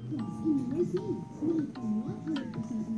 There's a new world of love and